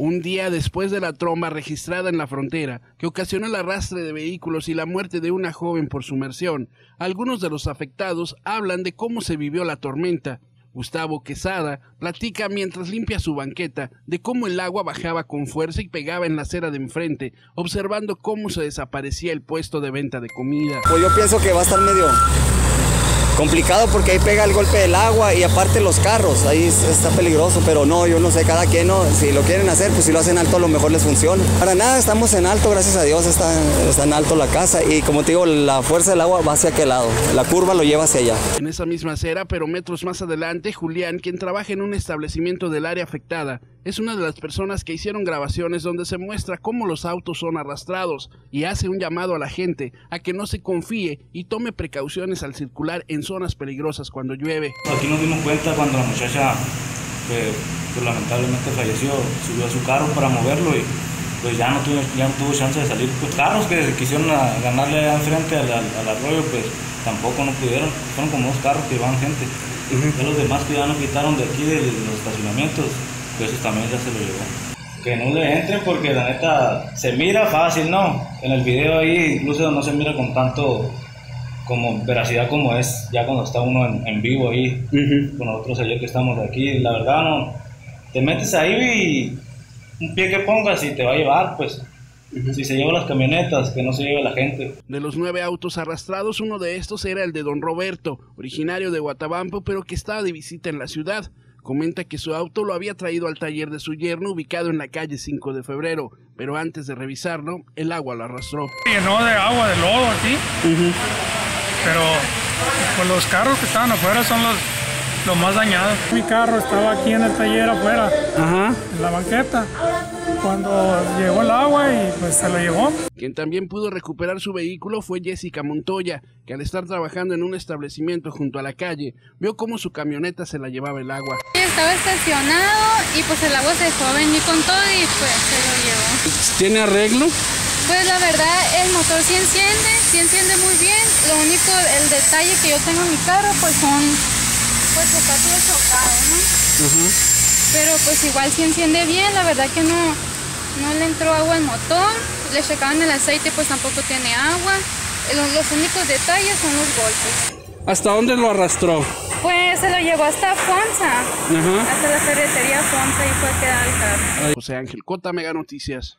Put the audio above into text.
un día después de la tromba registrada en la frontera, que ocasionó el arrastre de vehículos y la muerte de una joven por sumersión, algunos de los afectados hablan de cómo se vivió la tormenta. Gustavo Quesada platica mientras limpia su banqueta de cómo el agua bajaba con fuerza y pegaba en la acera de enfrente, observando cómo se desaparecía el puesto de venta de comida. Pues yo pienso que va a estar medio complicado porque ahí pega el golpe del agua y aparte los carros, ahí está peligroso, pero no, yo no sé, cada quien no, si lo quieren hacer, pues si lo hacen alto a lo mejor les funciona. Para nada, estamos en alto, gracias a Dios está, está en alto la casa y como te digo, la fuerza del agua va hacia aquel lado, la curva lo lleva hacia allá. En esa misma acera, pero metros más adelante, Julián, quien trabaja en un establecimiento del área afectada, es una de las personas que hicieron grabaciones donde se muestra cómo los autos son arrastrados y hace un llamado a la gente a que no se confíe y tome precauciones al circular en zonas peligrosas cuando llueve. Aquí nos dimos cuenta cuando la muchacha, pues, pues, lamentablemente falleció, subió a su carro para moverlo y pues ya no tuvo, ya no tuvo chance de salir. Pues carros que quisieron ganarle enfrente al, al, arroyo, pues tampoco no pudieron. Fueron como dos carros que llevaban gente. Uh los demás que ya nos quitaron de aquí, de los estacionamientos, eso también ya se lo llevó. Que no le entre porque la neta se mira fácil, ¿no? En el video ahí incluso no se mira con tanto como veracidad como es ya cuando está uno en, vivo ahí con nosotros ayer que estamos de aquí. La verdad no, te metes ahí y un pie que pongas y te va a llevar, pues Si se llevan las camionetas, que no se lleve la gente. De los nueve autos arrastrados, uno de estos era el de don Roberto, originario de Guatabampo, pero que estaba de visita en la ciudad. Comenta que su auto lo había traído al taller de su yerno ubicado en la calle 5 de febrero, pero antes de revisarlo, el agua lo arrastró. Llenó de agua, de lodo aquí, pero pues, los carros que estaban afuera son los, los más dañados. Mi carro estaba aquí en el taller afuera, en la banqueta cuando llegó el agua y pues se lo llevó. Quien también pudo recuperar su vehículo fue Jessica Montoya, que al estar trabajando en un establecimiento junto a la calle, vio cómo su camioneta se la llevaba el agua. Estaba estacionado y pues el agua se dejó venir con todo y pues se lo llevó. ¿Tiene arreglo? Pues la verdad el motor sí enciende, sí enciende muy bien. Lo único, el detalle que yo tengo en mi carro pues son, pues está todo chocado, ¿no? Pero pues igual sí enciende bien, la verdad que no, no le entró agua al motor, le checaban el aceite, pues tampoco tiene agua. Los, únicos detalles son los golpes. ¿Hasta dónde lo arrastró? Pues se lo llevó hasta Fonza, hasta la ferretería Fonza y fue a quedar el carro. José Ángel Cota, Mega Noticias.